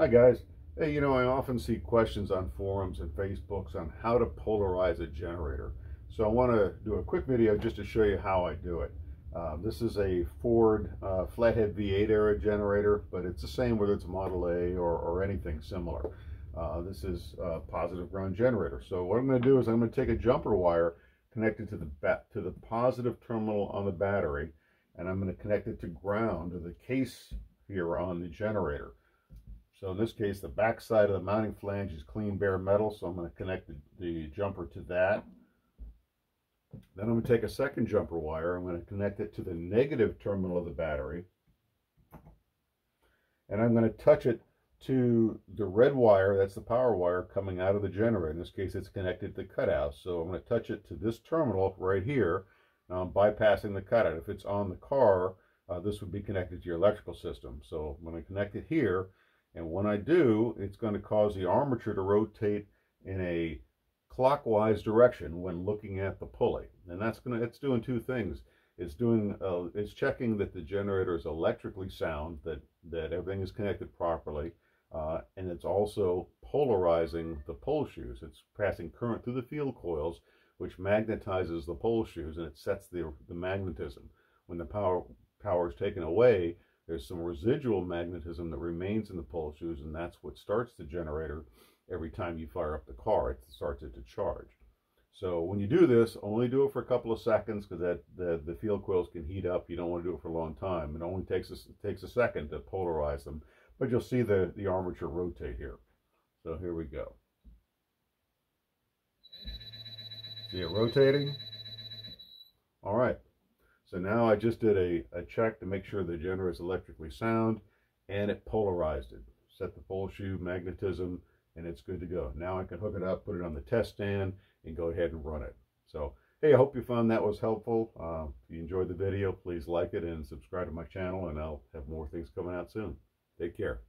Hi guys. Hey, you know, I often see questions on forums and Facebooks on how to polarize a generator. So I want to do a quick video just to show you how I do it. Uh, this is a Ford uh, flathead V8 era generator, but it's the same whether it's Model A or, or anything similar. Uh, this is a positive ground generator. So what I'm going to do is I'm going to take a jumper wire connected to the to the positive terminal on the battery, and I'm going to connect it to ground to the case here on the generator. So in this case, the back side of the mounting flange is clean bare metal, so I'm going to connect the, the jumper to that. Then I'm going to take a second jumper wire. I'm going to connect it to the negative terminal of the battery. And I'm going to touch it to the red wire, that's the power wire coming out of the generator. In this case, it's connected to the cutout. So I'm going to touch it to this terminal right here. Now I'm bypassing the cutout. If it's on the car, uh, this would be connected to your electrical system. So I'm going to connect it here. And when I do, it's going to cause the armature to rotate in a clockwise direction when looking at the pulley. And that's going to, it's doing two things. It's doing, uh, it's checking that the generator is electrically sound, that, that everything is connected properly. Uh, and it's also polarizing the pole shoes. It's passing current through the field coils, which magnetizes the pole shoes and it sets the, the magnetism. When the power, power is taken away, there's some residual magnetism that remains in the pole shoes, and that's what starts the generator every time you fire up the car. It starts it to charge. So when you do this, only do it for a couple of seconds because that the, the field coils can heat up. You don't want to do it for a long time. It only takes a, takes a second to polarize them, but you'll see the, the armature rotate here. So here we go. See it rotating? So now I just did a, a check to make sure the generator is electrically sound and it polarized it. Set the pole shoe magnetism and it's good to go. Now I can hook it up, put it on the test stand and go ahead and run it. So, hey, I hope you found that was helpful. Uh, if you enjoyed the video, please like it and subscribe to my channel and I'll have more things coming out soon. Take care.